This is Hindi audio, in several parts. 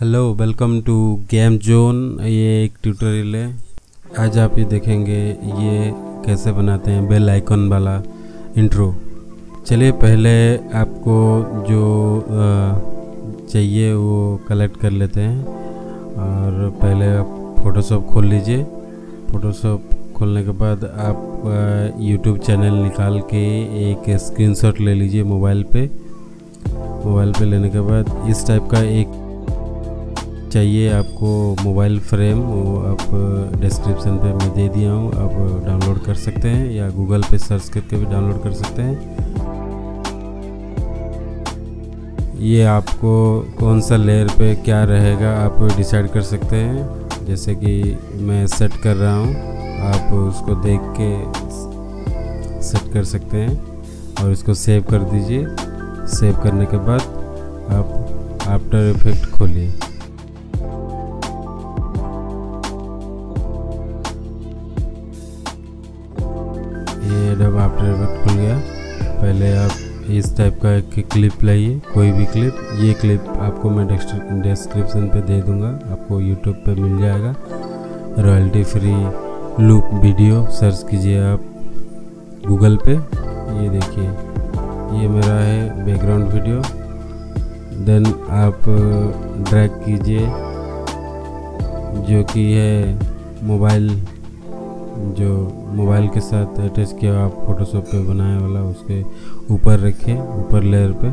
Hello welcome to game zone ये एक ट्यूटोरियल है। आज आप ये देखेंगे ये कैसे बनाते हैं बेल आइकन वाला इंट्रो चलिए पहले आपको जो चाहिए वो कलेक्ट कर लेते हैं। और पहले आप फ़ोटोशॉप खोल लीजिए। फ़ोटोशॉप खोलने के बाद आप यूट्यूब चैनल निकाल के एक स्क्रीनशॉट ले लीजिए मोबाइल पे। मोबाइल पे लेने के बाद इस टाइप का एक चाहिए आपको मोबाइल फ्रेम, वो आप डिस्क्रिप्शन पे मैं दे दिया हूँ, आप डाउनलोड कर सकते हैं या गूगल पे सर्च करके भी डाउनलोड कर सकते हैं। ये आपको कौन सा लेयर पे क्या रहेगा आप डिसाइड कर सकते हैं। जैसे कि मैं सेट कर रहा हूँ, आप उसको देख के सेट कर सकते हैं और इसको सेव कर दीजिए। सेव करने के बाद आप आफ्टर इफ़ेक्ट खोलिए। इस टाइप का एक क्लिप लाइए, कोई भी क्लिप ये क्लिप आपको मैं डिस्क्रिप्शन पे दे दूँगा, आपको यूट्यूब पे मिल जाएगा। Royalty free loop video search कीजिए आप गूगल पे। ये देखिए, ये मेरा है बैकग्राउंड वीडियो देन आप ड्रैग कीजिए, जो कि है मोबाइल जो मोबाइल के साथ अटैच किया आप फोटोशॉप पे बनाया वाला उसके ऊपर रखिए ऊपर लेयर पे।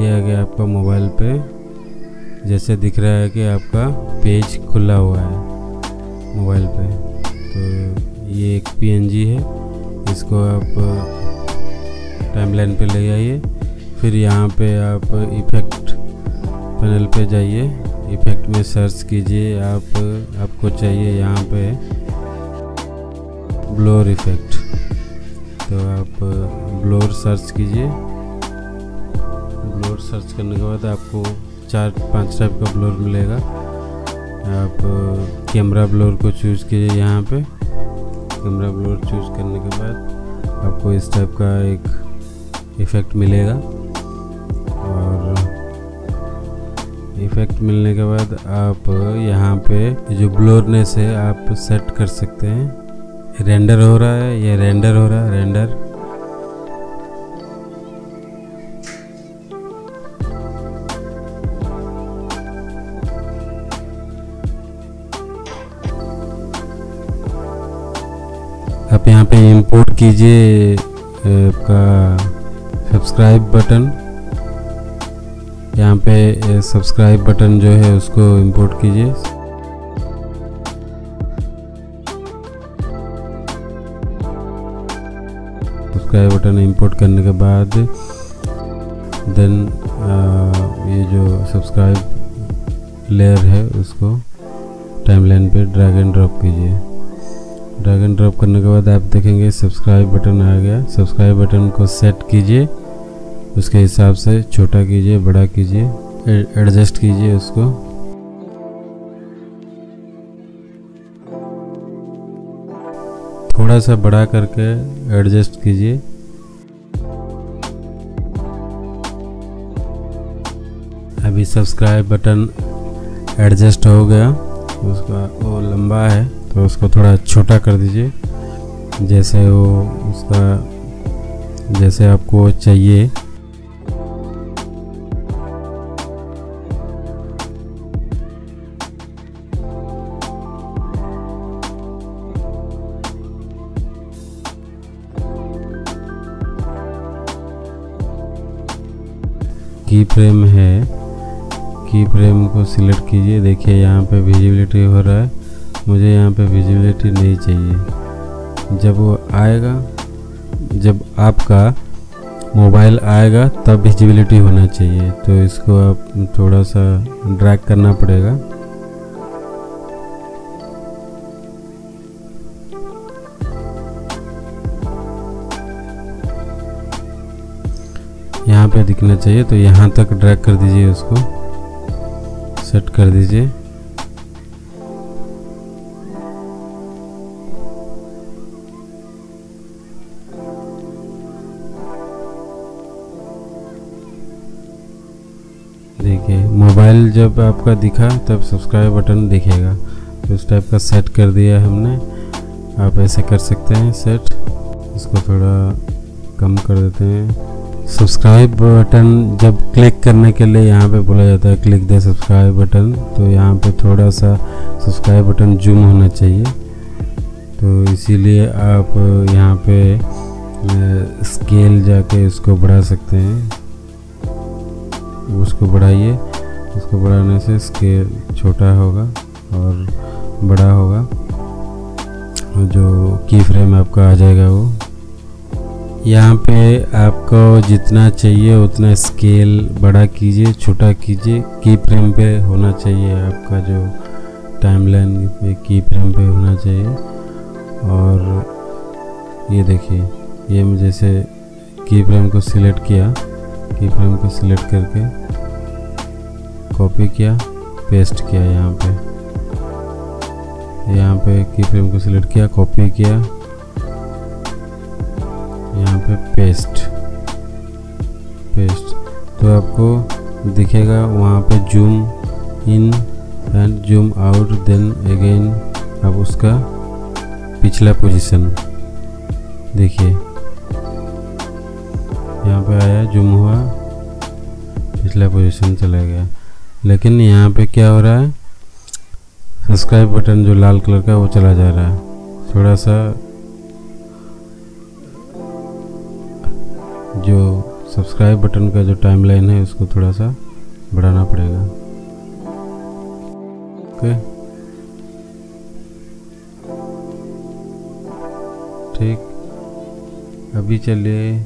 ये आ गया आपका मोबाइल पे। जैसे दिख रहा है कि आपका पेज खुला हुआ है मोबाइल पे। तो ये एक पीएनजी है। इसको आप टाइमलाइन पे ले आइए। फिर यहाँ पे आप इफ़ेक्ट पैनल पे जाइए। इफ़ेक्ट में सर्च कीजिए। आप, आपको चाहिए यहाँ पे ब्लोर इफ़ेक्ट। तो आप ब्लोर सर्च कीजिए। ब्लोर सर्च करने के बाद आपको चार, पाँच टाइप का ब्लोर मिलेगा। आप कैमरा ब्लोर को चूज़ कीजिए यहाँ पे। कैमरा ब्लोर चूज़ करने के बाद आपको इस टाइप का एक इफ़ेक्ट मिलेगा। और इफ़ेक्ट मिलने के बाद आप यहाँ पे जो ब्लोरनेस है, आप सेट कर सकते हैं। रेंडर हो रहा है, ये रेंडर हो रहा है, रेंडर। आप यहाँ पे इंपोर्ट कीजिए आपका सब्सक्राइब बटन यहाँ पे सब्सक्राइब बटन जो है, उसको इंपोर्ट कीजिए। सब्सक्राइब बटन इंपोर्ट करने के बाद देन ये जो सब्सक्राइब लेयर है, उसको टाइमलाइन पे ड्रैग एंड ड्रॉप कीजिए। ड्रैग एंड ड्रॉप करने के बाद आप देखेंगे सब्सक्राइब बटन आ गया। सब्सक्राइब बटन को सेट कीजिए, उसके हिसाब से छोटा कीजिए, बड़ा कीजिए एडजस्ट कीजिए उसको। थोड़ा सा बड़ा करके एडजस्ट कीजिए। अभी सब्सक्राइब बटन एडजस्ट हो गया, उसका वो लंबा है तो उसको थोड़ा छोटा कर दीजिए। जैसे वो उसका, जैसे आपको चाहिए। फ्रेम है की फ्रेम को सिलेक्ट कीजिए। देखिए, यहाँ पे विजिबिलिटी हो रहा है। मुझे यहाँ पे विजिबिलिटी नहीं चाहिए। जब वो आएगा, जब आपका मोबाइल आएगा, तब विजिबिलिटी होना चाहिए। तो इसको आप थोड़ा सा ड्रैग करना पड़ेगा। यहाँ पे दिखना चाहिए तो यहाँ तक ड्रैग कर दीजिए उसको। सेट कर दीजिए। देखिए मोबाइल जब आपका दिखा, तब सब्सक्राइब बटन दिखेगा। तो इस टाइप का सेट कर दिया हमने। आप ऐसे कर सकते हैं सेट इसको थोड़ा कम कर देते हैं। सब्सक्राइब बटन जब क्लिक करने के लिए यहाँ पे बोला जाता है क्लिक द सब्सक्राइब बटन तो यहाँ पे थोड़ा सा सब्सक्राइब बटन जूम होना चाहिए। तो इसीलिए आप यहाँ पे स्केल जाके इसको बढ़ा सकते हैं। उसको बढ़ाइए, उसको बढ़ाने से स्केल छोटा होगा और बड़ा होगा। जो की फ्रेम आपका आ जाएगा वो। यहाँ पे आपको जितना चाहिए, उतना स्केल बड़ा कीजिए, छोटा कीजिए। की फ्रेम पे होना चाहिए आपका जो टाइमलाइन पे की फ्रेम पे होना चाहिए। और ये देखिए, ये मैं जैसे की फ्रेम को सिलेक्ट किया की फ्रेम को सिलेक्ट करके कॉपी किया पेस्ट किया यहाँ पे। यहाँ पे की फ्रेम को सिलेक्ट किया कॉपी किया। पेस्ट पेस्ट तो आपको दिखेगा वहाँ पे zoom in and zoom out then again अब उसका पिछला पोजीशन देखिए। यहाँ पे आया जूम हुआ, पिछला पोजीशन चला गया। लेकिन यहाँ पे क्या हो रहा है? सब्सक्राइब बटन जो लाल कलर का वो चला जा रहा है। थोड़ा सा जो सब्सक्राइब बटन का जो टाइमलाइन है, उसको थोड़ा सा बढ़ाना पड़ेगा। ओके ठीक। अभी चलिए।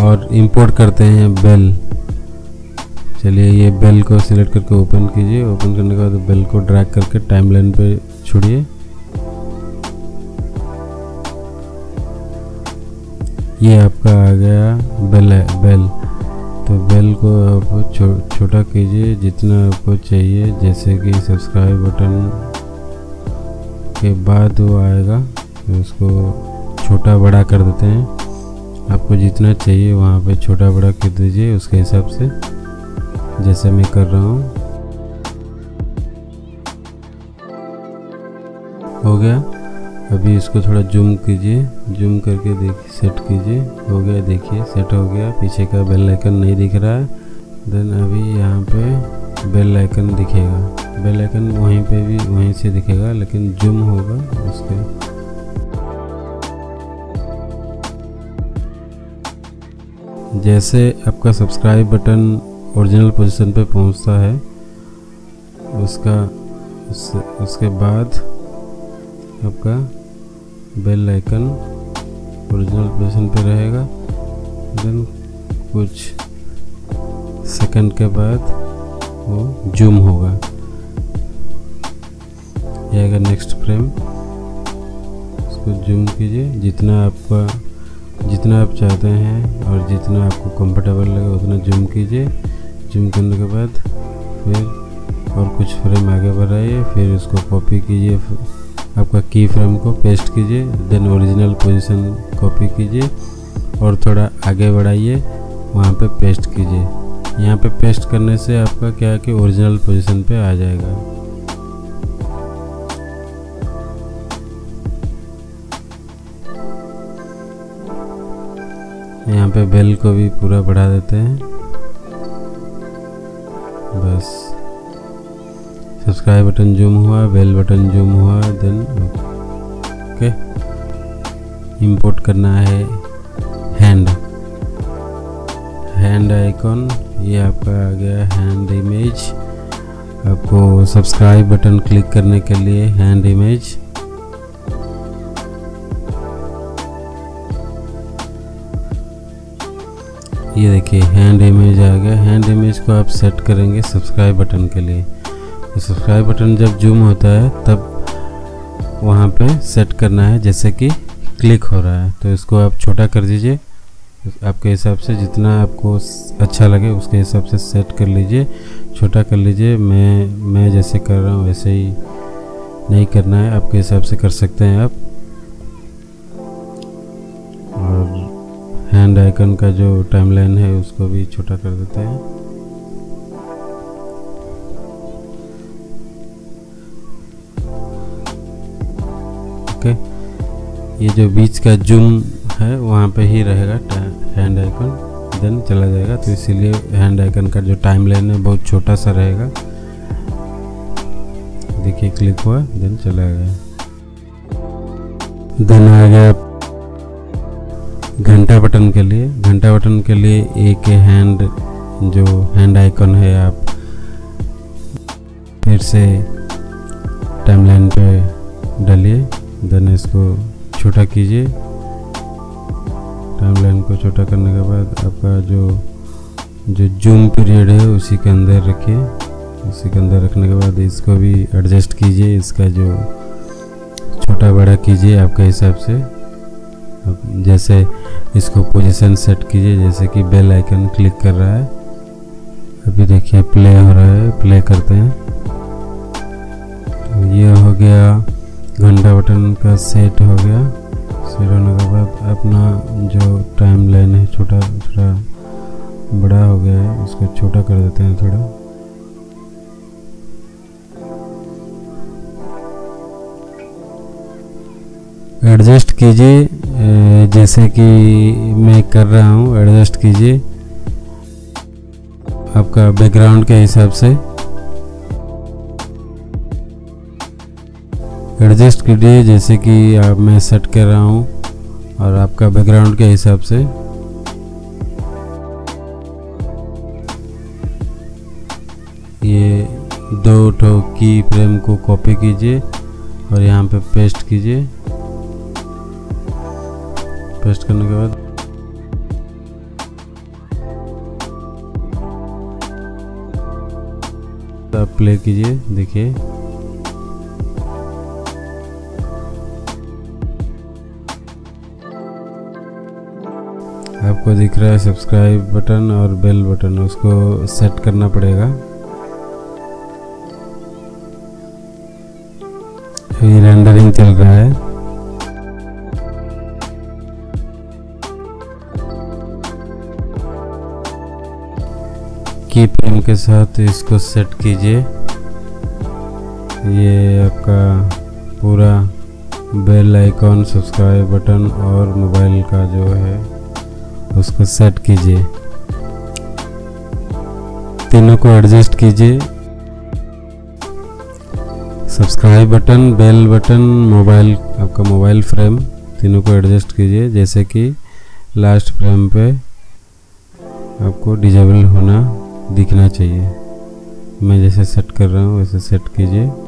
और इंपोर्ट करते हैं बेल चलिए ये बेल को सिलेक्ट करके ओपन कीजिए। ओपन करने के बाद बेल को ड्रैग करके टाइमलाइन पे छोड़िए। ये आपका आ गया बेल है बेल तो बेल को आप छोटा कीजिए जितना आपको चाहिए। जैसे कि सब्सक्राइब बटन के बाद वो आएगा तो उसको छोटा बड़ा कर देते हैं। आपको जितना चाहिए वहाँ पे छोटा बड़ा कर दीजिए, उसके हिसाब से। जैसे मैं कर रहा हूँ। हो गया? अभी इसको थोड़ा जूम कीजिए। जूम करके देखिए सेट कीजिए। हो गया, देखिए सेट हो गया। पीछे का बेल आइकन नहीं दिख रहा है। देन अभी यहाँ पे बेल आइकन दिखेगा। बेल आइकन वहीं पे भी, वहीं से दिखेगा, लेकिन जूम होगा उसके। जैसे आपका सब्सक्राइब बटन ओरिजिनल पोजीशन पे पहुँचता है। उसका उस, उसके बाद आपका बेल आइकन ओरिजिनल पोजीशन पे रहेगा। देन कुछ सेकंड के बाद वो जूम होगा। ये आएगा नेक्स्ट फ्रेम उसको जूम कीजिए। जितना आपका जितना आप चाहते हैं और जितना आपको कंफर्टेबल लगे उतना जूम कीजिए। जूम करने के बाद फिर और कुछ फ्रेम आगे बढ़ाइए, फिर उसको कॉपी कीजिए आपका की फ्रेम को पेस्ट कीजिए देन ओरिजिनल पोजीशन कॉपी कीजिए और थोड़ा आगे बढ़ाइए, वहाँ पे पेस्ट कीजिए। यहाँ पे पेस्ट करने से आपका क्या है कि ओरिजिनल पोजीशन पे आ जाएगा। यहाँ पे बेल को भी पूरा बढ़ा देते हैं। बस। सब्सक्राइब बटन जूम हुआ बेल बटन जूम हुआ देन ओके इंपोर्ट करना है हैंड हैंड आइकॉन ये आपका आ गया हैंड इमेज आपको सब्सक्राइब बटन क्लिक करने के लिए हैंड इमेज ये देखिए हैंड इमेज आ गया। हैंड इमेज को आप सेट करेंगे सब्सक्राइब बटन के लिए। तो सब्सक्राइब बटन जब जूम होता है, तब वहाँ पे सेट करना है, जैसे कि क्लिक हो रहा है। तो इसको आप छोटा कर दीजिए। आपके हिसाब से जितना आपको अच्छा लगे, उसके हिसाब से सेट कर लीजिए। छोटा कर लीजिए। मैं मैं जैसे कर रहा हूँ, वैसे ही नहीं करना है। आपके हिसाब से कर सकते हैं आप। आइकन का जो टाइमलाइन है, उसको भी छोटा कर देते हैं। ओके ये जो बीच का जूम है, वहाँ पे ही रहेगा हैंड आइकन देन चला जाएगा। तो इसीलिए हैंड आइकन का जो टाइम लाइन है, बहुत छोटा सा रहेगा। देखिए क्लिक हुआ देन चला गया। देन आ गया घंटा बटन के लिए। घंटा बटन के लिए एक हैंड जो हैंड आइकन है, आप फिर से टाइमलाइन पे डालिए देन इसको छोटा कीजिए। टाइमलाइन को छोटा करने के बाद आपका जो जो जूम पीरियड है, उसी के अंदर रखिए। उसी के अंदर रखने के बाद इसको भी एडजस्ट कीजिए, इसका जो छोटा बड़ा कीजिए आपके हिसाब से। जैसे इसको पोजीशन सेट कीजिए, जैसे कि बेल आइकन क्लिक कर रहा है। अभी देखिए प्ले हो रहा है प्ले करते हैं। तो ये हो गया, घंटा बटन का सेट हो गया। सेट होने के बाद अपना जो टाइम लाइन है, छोटा, थोड़ा बड़ा हो गया है, उसको छोटा कर देते हैं थोड़ा। एडजस्ट कीजिए जैसे कि मैं कर रहा हूँ एडजस्ट कीजिए। आपका बैकग्राउंड के हिसाब से। एडजस्ट कीजिए, जैसे कि आप मैं सेट कर रहा हूँ और आपका बैकग्राउंड के हिसाब से। ये दो ठो की फ्रेम को कॉपी कीजिए और यहाँ पे पेस्ट कीजिए। पेस्ट करने के बाद। आप प्ले कीजिए, देखिए। आपको दिख रहा है सब्सक्राइब बटन और बेल बटन उसको सेट करना पड़ेगा। रेंडरिंग चल रहा है। की फ्रेम के साथ इसको सेट कीजिए। ये आपका पूरा बेल आइकॉन सब्सक्राइब बटन और मोबाइल का जो है, उसको सेट कीजिए। तीनों को एडजस्ट कीजिए। Subscribe button bell button mobile आपका मोबाइल फ्रेम तीनों को एडजस्ट कीजिए। जैसे कि लास्ट फ्रेम पे आपको डिजेबल होना दिखना चाहिए। मैं जैसे सेट कर रहा हूँ वैसे सेट कीजिए।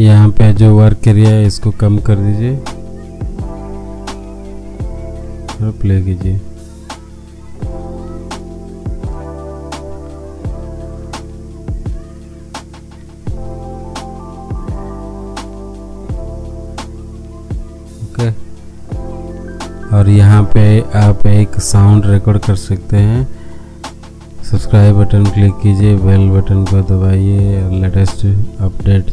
यहाँ पे जो वर्क एरिया है, इसको कम कर दीजिए। और प्ले कीजिए। ओके और यहाँ पे आप एक साउंड रिकॉर्ड कर सकते हैं। सब्सक्राइब बटन क्लिक कीजिए बेल बटन को दबाइए, और लेटेस्ट अपडेट